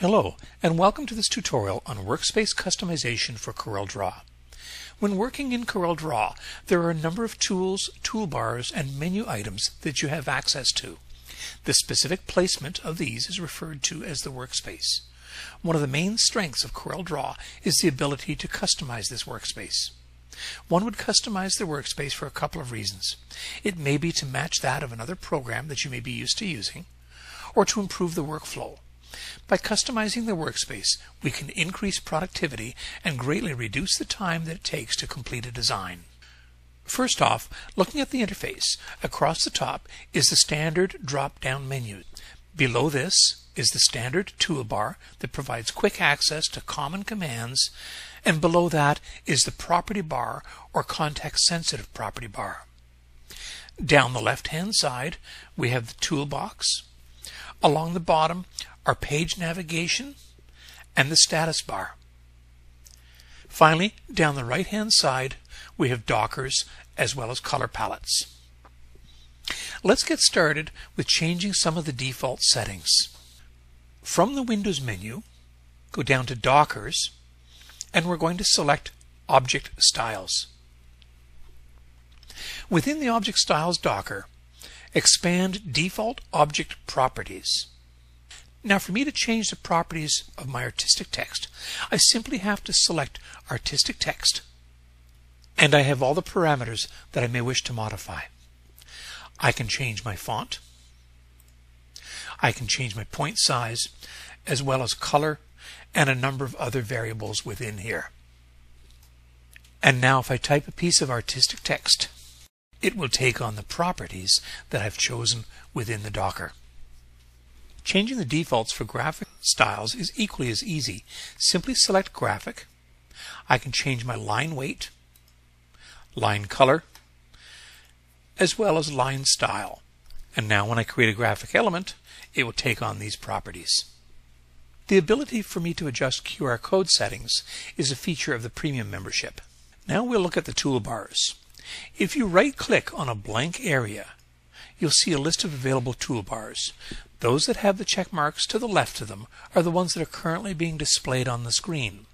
Hello, and welcome to this tutorial on workspace customization for CorelDRAW. When working in CorelDRAW, there are a number of tools, toolbars, and menu items that you have access to. The specific placement of these is referred to as the workspace. One of the main strengths of CorelDRAW is the ability to customize this workspace. One would customize the workspace for a couple of reasons. It may be to match that of another program that you may be used to using, or to improve the workflow. By customizing the workspace, we can increase productivity and greatly reduce the time that it takes to complete a design. First off, looking at the interface, across the top is the standard drop-down menu. Below this is the standard toolbar that provides quick access to common commands, and below that is the property bar or context-sensitive property bar. Down the left-hand side, we have the toolbox. Along the bottom are page navigation and the status bar. Finally, down the right hand side, we have dockers as well as color palettes. Let's get started with changing some of the default settings. From the Windows menu, go down to Dockers, and we're going to select Object Styles. Within the Object Styles Docker, expand Default Object Properties. Now for me to change the properties of my artistic text, I simply have to select artistic text and I have all the parameters that I may wish to modify. I can change my font. I can change my point size as well as color and a number of other variables within here. And now if I type a piece of artistic text, it will take on the properties that I've chosen within the Docker. Changing the defaults for graphic styles is equally as easy. Simply select graphic. I can change my line weight, line color, as well as line style. And now when I create a graphic element, it will take on these properties. The ability for me to adjust QR code settings is a feature of the premium membership. Now we'll look at the toolbars. If you right click on a blank area, you'll see a list of available toolbars. Those that have the check marks to the left of them are the ones that are currently being displayed on the screen.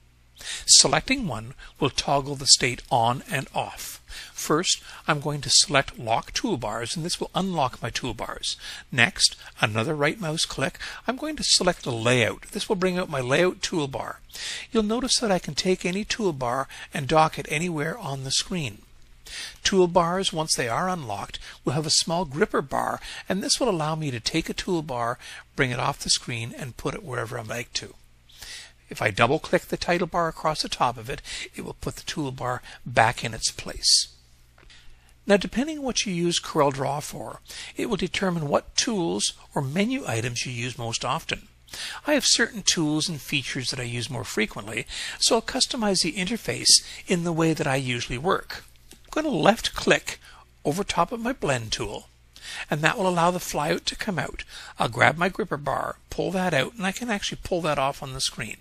Selecting one will toggle the state on and off. First, I'm going to select Lock Toolbars, and this will unlock my toolbars. Next, another right mouse click, I'm going to select a Layout. This will bring out my Layout toolbar. You'll notice that I can take any toolbar and dock it anywhere on the screen. Toolbars, once they are unlocked, will have a small gripper bar, and this will allow me to take a toolbar, bring it off the screen, and put it wherever I like to. If I double click the title bar across the top of it, it will put the toolbar back in its place. Now, depending on what you use CorelDRAW for, it will determine what tools or menu items you use most often. I have certain tools and features that I use more frequently, so I'll customize the interface in the way that I usually work. Going to left click over top of my blend tool and that will allow the flyout to come out. I'll grab my gripper bar, pull that out, and I can actually pull that off on the screen.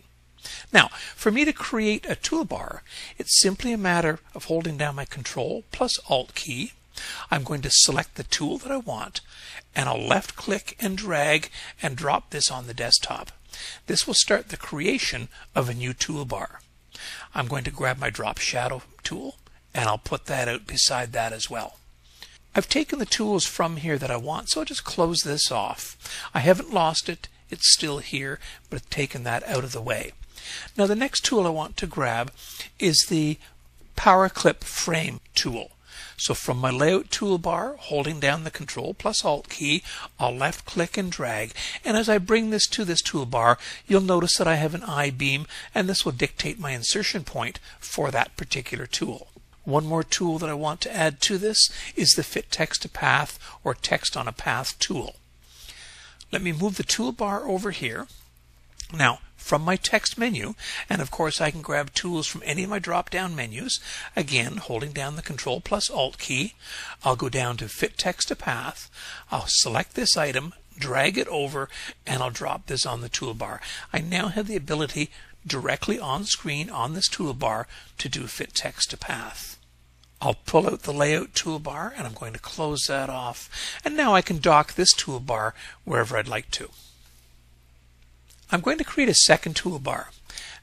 Now, for me to create a toolbar, it's simply a matter of holding down my Control plus Alt key. I'm going to select the tool that I want, and I'll left click and drag and drop this on the desktop. This will start the creation of a new toolbar. I'm going to grab my drop shadow tool and I'll put that out beside that as well. I've taken the tools from here that I want, so I'll just close this off. I haven't lost it. It's still here, but I've taken that out of the way. Now the next tool I want to grab is the Power Clip Frame tool. So from my layout toolbar, holding down the Control plus Alt key, I'll left click and drag. And as I bring this to this toolbar, you'll notice that I have an I-beam, and this will dictate my insertion point for that particular tool. One more tool that I want to add to this is the Fit Text to Path or Text on a Path tool. Let me move the toolbar over here. Now, from my text menu, and of course I can grab tools from any of my drop-down menus, again holding down the Control plus Alt key, I'll go down to Fit Text to Path, I'll select this item, drag it over, and I'll drop this on the toolbar. I now have the ability directly on screen on this toolbar to do Fit Text to Path. I'll pull out the layout toolbar and I'm going to close that off. And now I can dock this toolbar wherever I'd like to. I'm going to create a second toolbar.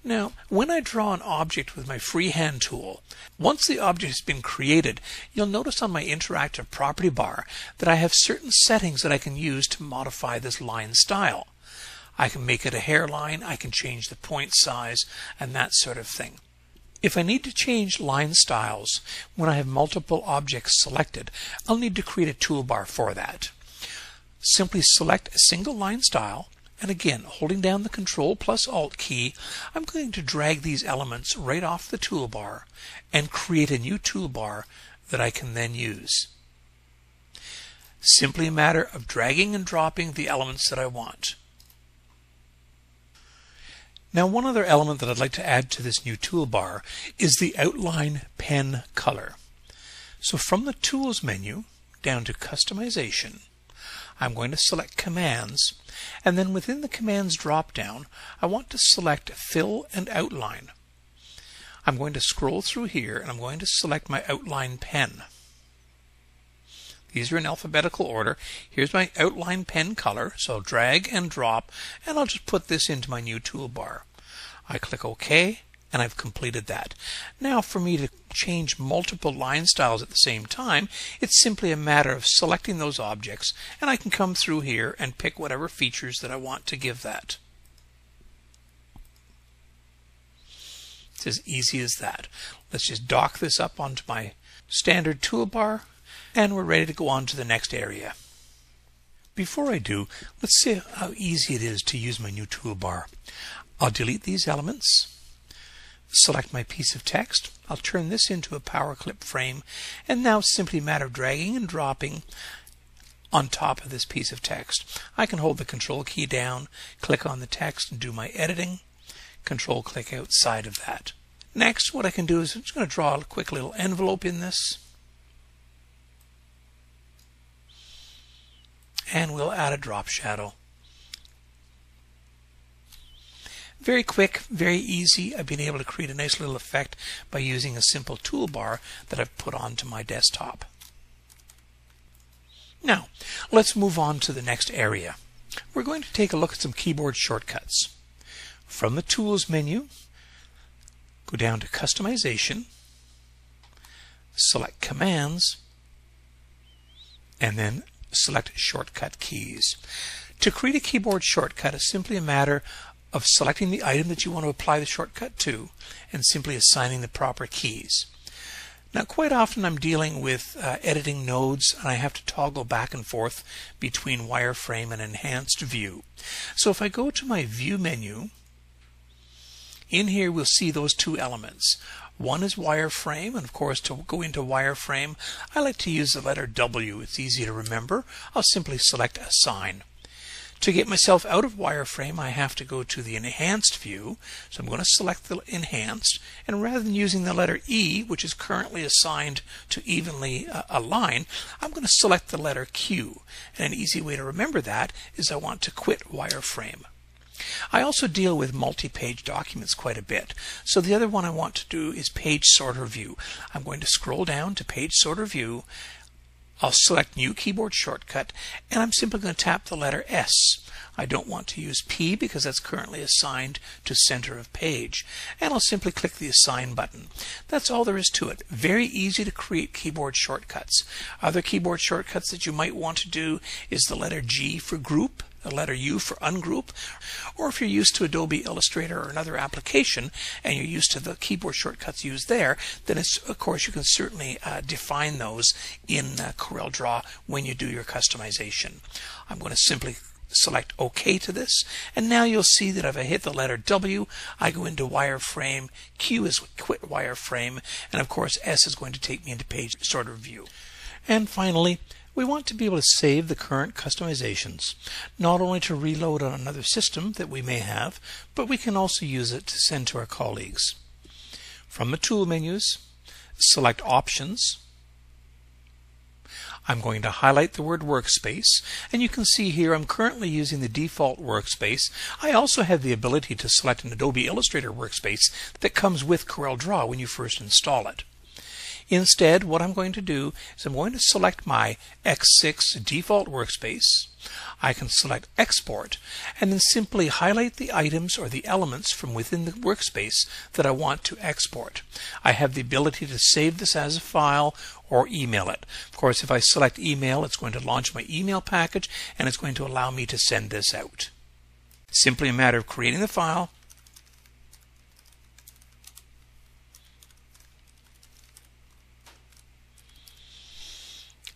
Now, when I draw an object with my freehand tool, once the object has been created, you'll notice on my interactive property bar that I have certain settings that I can use to modify this line style. I can make it a hairline, I can change the point size, and that sort of thing. If I need to change line styles when I have multiple objects selected, I'll need to create a toolbar for that. Simply select a single line style, and again, holding down the Control plus Alt key, I'm going to drag these elements right off the toolbar and create a new toolbar that I can then use. Simply a matter of dragging and dropping the elements that I want. Now one other element that I'd like to add to this new toolbar is the outline pen color. So from the Tools menu down to Customization, I'm going to select Commands and then within the Commands drop-down I want to select Fill and Outline. I'm going to scroll through here and I'm going to select my outline pen. These are in alphabetical order. Here's my outline pen color, so I'll drag and drop, and I'll just put this into my new toolbar. I click OK, and I've completed that. Now for me to change multiple line styles at the same time, it's simply a matter of selecting those objects, and I can come through here and pick whatever features that I want to give that. It's as easy as that. Let's just dock this up onto my standard toolbar and we're ready to go on to the next area. Before I do, let's see how easy it is to use my new toolbar. I'll delete these elements, select my piece of text, I'll turn this into a power clip frame, and now it's simply a matter of dragging and dropping on top of this piece of text. I can hold the control key down, click on the text and do my editing, control click outside of that. Next, what I can do is I'm just going to draw a quick little envelope in this. And we'll add a drop shadow. Very quick, very easy. I've been able to create a nice little effect by using a simple toolbar that I've put onto my desktop. Now, let's move on to the next area. We're going to take a look at some keyboard shortcuts. From the Tools menu, go down to Customization, select Commands, and then select shortcut keys. To create a keyboard shortcut is simply a matter of selecting the item that you want to apply the shortcut to and simply assigning the proper keys. Now quite often I'm dealing with uh, editing nodes and I have to toggle back and forth between wireframe and enhanced view. So if I go to my view menu, in here we'll see those two elements. One is wireframe, and of course to go into wireframe, I like to use the letter W. It's easy to remember. I'll simply select Assign. To get myself out of wireframe, I have to go to the enhanced view. So I'm going to select the enhanced, and rather than using the letter E, which is currently assigned to evenly uh, align, I'm going to select the letter Q. And an easy way to remember that is I want to quit wireframe. I also deal with multi-page documents quite a bit. So the other one I want to do is page sorter view. I'm going to scroll down to page sorter view. I'll select new keyboard shortcut and I'm simply going to tap the letter S. I don't want to use P because that's currently assigned to center of page. And I'll simply click the assign button. That's all there is to it. Very easy to create keyboard shortcuts. Other keyboard shortcuts that you might want to do is the letter G for group the letter U for ungroup, or if you're used to Adobe Illustrator or another application and you're used to the keyboard shortcuts used there, then of course you can certainly uh, define those in uh, CorelDRAW when you do your customization. I'm going to simply select OK to this. And now you'll see that if I hit the letter W, I go into wireframe, Q is quit wireframe, and of course S is going to take me into page sorter view. And finally, we want to be able to save the current customizations, not only to reload on another system that we may have, but we can also use it to send to our colleagues. From the tool menus, select Options. I'm going to highlight the word Workspace, and you can see here I'm currently using the default workspace. I also have the ability to select an Adobe Illustrator workspace that comes with CorelDRAW when you first install it. Instead, what I'm going to do is I'm going to select my X6 default workspace. I can select export and then simply highlight the items or the elements from within the workspace that I want to export. I have the ability to save this as a file or email it. Of course, if I select email, it's going to launch my email package and it's going to allow me to send this out. Simply a matter of creating the file,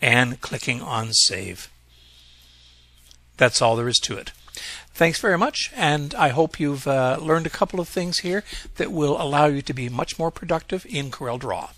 and clicking on Save. That's all there is to it. Thanks very much, and I hope you've uh, learned a couple of things here that will allow you to be much more productive in CorelDRAW.